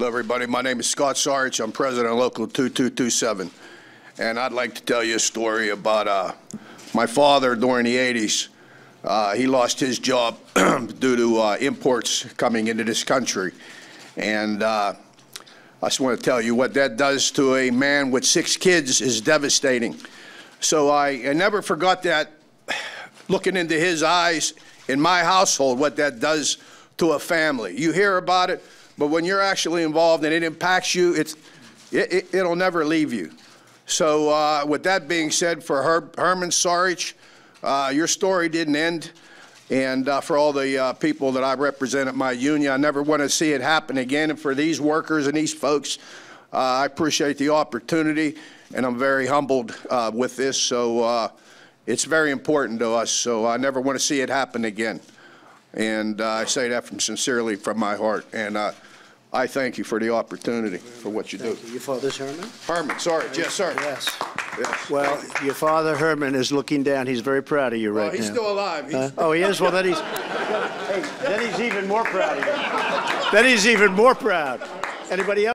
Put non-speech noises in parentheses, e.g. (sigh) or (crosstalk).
Hello, everybody. My name is Scott Sarich. I'm president of Local 2227. And I'd like to tell you a story about uh, my father during the 80s. Uh, he lost his job (clears throat) due to uh, imports coming into this country. And uh, I just want to tell you what that does to a man with six kids is devastating. So I, I never forgot that (sighs) looking into his eyes in my household, what that does to a family. You hear about it, but when you're actually involved and it impacts you, it's, it, it, will never leave you. So uh, with that being said, for Her Herman Sarich, uh, your story didn't end. And uh, for all the uh, people that I represent at my union, I never want to see it happen again. And for these workers and these folks, uh, I appreciate the opportunity, and I'm very humbled uh, with this. So it's very important to us. So I never want to see it happen again. And uh, I say that from sincerely from my heart. And I thank you for the opportunity for what you do. You. Your father's Herman? Herman, sorry, yes, sir. Yes. Yes. Well, your father Herman is looking down. He's very proud of you right Well, he's now. still alive. He's- Huh? Oh, he is? Well, then he's, hey, (laughs) then he's even more proud of you. Then he's even more proud. Anybody else?